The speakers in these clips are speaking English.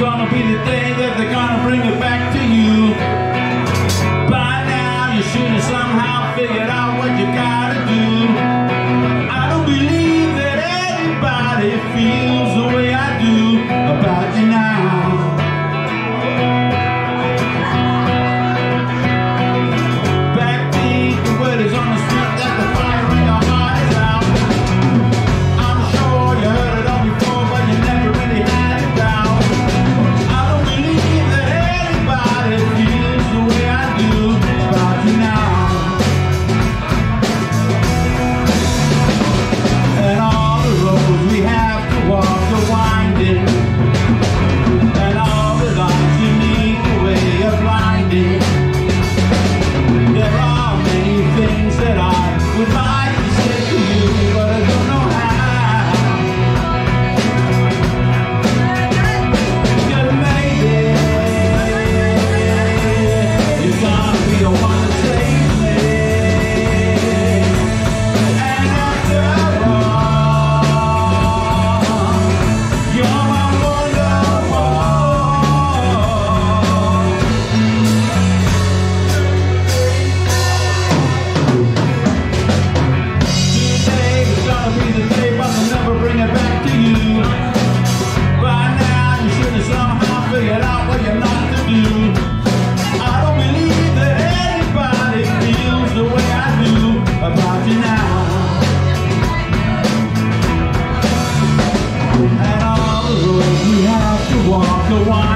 gonna be the day that they're gonna bring it back to you. the one.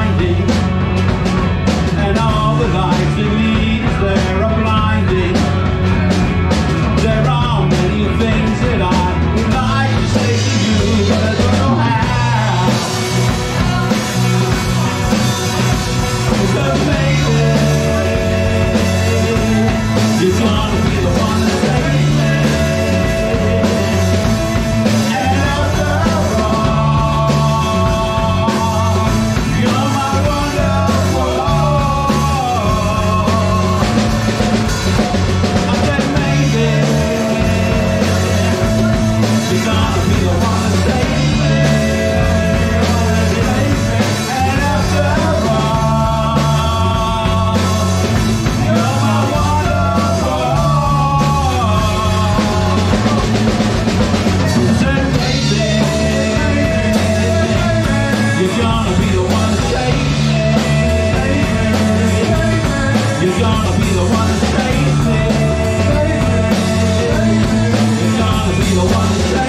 gonna be the one to save me. You're gonna be the one to save me. You're gonna be the one to save me.